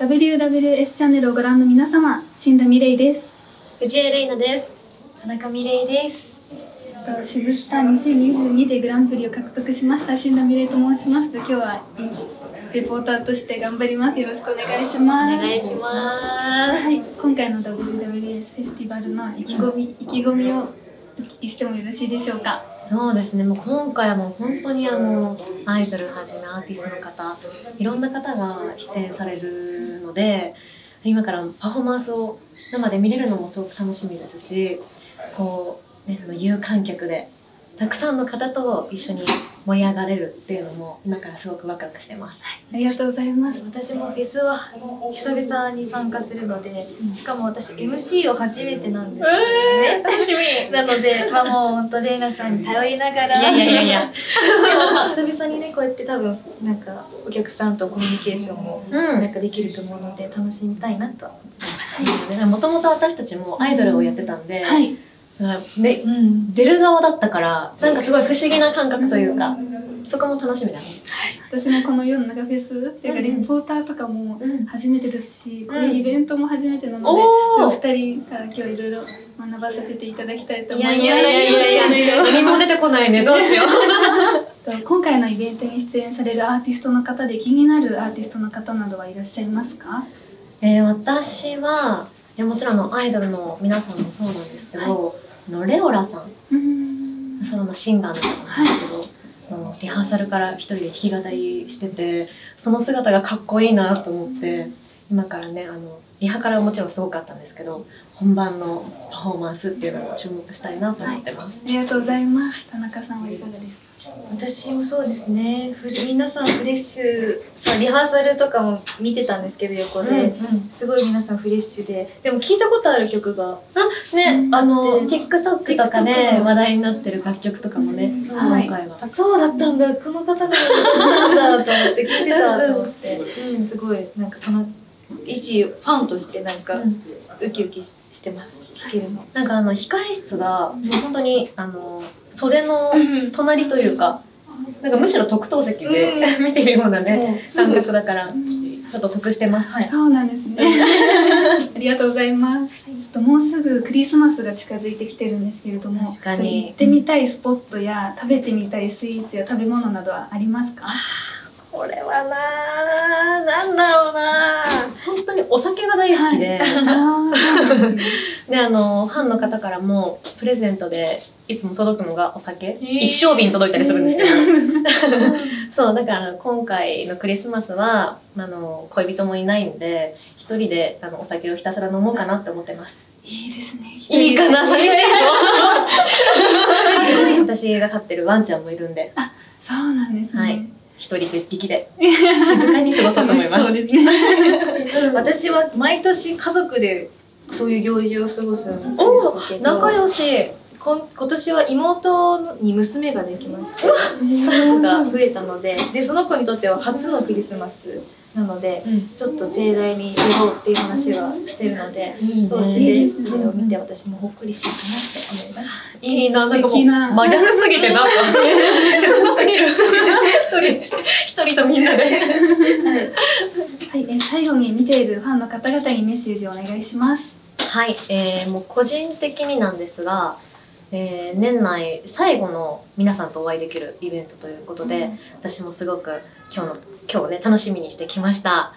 WWS チャンネルをご覧の皆様、新田美玲です。藤江玲奈です。田中美玲です。とシブスター2022でグランプリを獲得しました新田美玲と申します。今日はレポーターとして頑張ります。よろしくお願いしおます。願いします。はい、今回の WWS フェスティバルの意気込み、意気込みをお聞きしてもよろしいでしょうか？そうですね。もう今回はもう本当にあのアイドルはじめアーティストの方、いろんな方が出演されるので、今からパフォーマンスを生で見れるのもすごく楽しみですし、こうねあの有観客でたくさんの方と一緒に盛り上がれるっていうのも今からすごくワクワクしてます。ありがとうございます。私もフェスは久々に参加するので、しかも私 MC を初めてなんですよね。楽しみ。なので、まあもう本当レイナさんに頼りながら、いやいやいやいや。でも久々にねこうやって多分なんかお客さんとコミュニケーションもうんなんかできると思うので楽しみたいなと思います。もともと私たちもアイドルをやってたんで、はい、だからねうん。出る側だったからなんかすごい不思議な感覚というかそこも楽しみだね。私もこの世の中フェスっていうかうんうんリポーターとかもうん初めてですし、こういうイベントも初めてなので、おーお二人から今日いろいろ学ばさせていただきたいと思います。いやいやいやいやいや何も出てこないねどうしよう。と今回のイベントに出演されるアーティストの方で気になるアーティストの方などはいらっしゃいますか？えー、私はいやもちろんあのアイドルの皆さんもそうなんですけど、あのレオラさん。うーんそのまあシンガーの方なんですけど、あのリハーサルから一人で弾き語りしててその姿がかっこいいなと思って今からねあのリハからもちろんすごかったんですけど本番のパフォーマンスっていうのを注目したいなと思ってます。ありがとうございます。田中さんはいかがですか？私もそうですね。ふ皆さんフレッシュそうリハーサルとかも見てたんですけど横で、すごい皆さんフレッシュで。でも聞いたことある曲が。ね、あので TikTok とかで TikTok 話題になってる楽曲とかもね、そう。今回は。あそうだったんだ。この方がなんだと思って聞いてたと思って。すごいなんかたの一ファンとしてなんかうん。ウキウキししてます。聞けるの。なんかあの控え室がもう本当にあの袖の隣というか、なんかむしろ特等席で見てるようなね感ぐ覚だからちょっと得してます。はい。そうなんですね。ありがとうございます。ともうすぐクリスマスが近づいてきてるんですけれども、確かに。行ってみたいスポットや食べてみたいスイーツや食べ物などはありますか？これはなあなんだろうな大好きで、あーそうなんであのファンの方からもプレゼントでいつも届くのがお酒、ー。一升瓶届いたりするんですけど、そうだから今回のクリスマスはあの恋人もいないんで一人であのお酒をひたすら飲もうかなって思ってます。いいですね。いいかな寂しいはいの 私が飼ってるワンちゃんもいるんで。そうなんですね。はい一人と一匹で静かに過ごそうと思います。そうですね。私は毎年家族でそういう行事を過ごすんですけど。仲良し。こん今年は妹に娘ができまして家族が増えたのででその子にとっては初のクリスマスなのでちょっと盛大にやろうっていう話はしてるのでいいお家ねでそれを見て私もほっこりしようかなって思います。いいななんかもう素敵な。真逆すぎてなんか。切なすぎる一人一人とみんなではい、え最後に見ているファンの方々にメッセージをお願いします。はい、えー、もう個人的になんですが、えー、年内最後の皆さんとお会いできるイベントということで、私もすごく今日の今日ね楽しみにしてきました。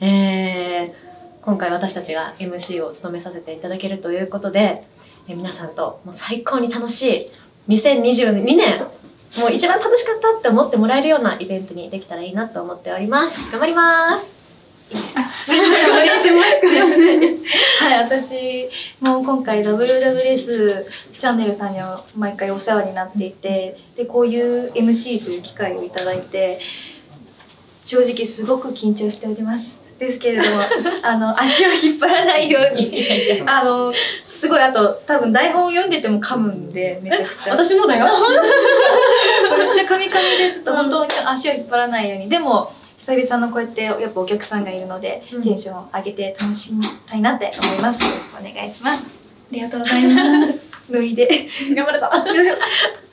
えー、今回私たちが MC を務めさせていただけるということで、えー皆さんともう最高に楽しい2022年もう一番楽しかったって思ってもらえるようなイベントにできたらいいなと思っております。頑張ります。お願いします。はい、私も今回 WWS チャンネルさんには毎回お世話になっていてでこういう MC という機会をいただいて正直すごく緊張しておりますですけれども あの足を引っ張らないようにあのすごいあと多分台本を読んでても噛むんでめちゃくちゃ私もだよ。ちゃ噛み噛みでちょっと本当に足を引っ張らないように。でも久々のこうやってやっぱお客さんがいるので、うん。テンションを上げて楽しみたいなって思います。よろしくお願いします。ありがとうございます。ノリで。頑張るぞ。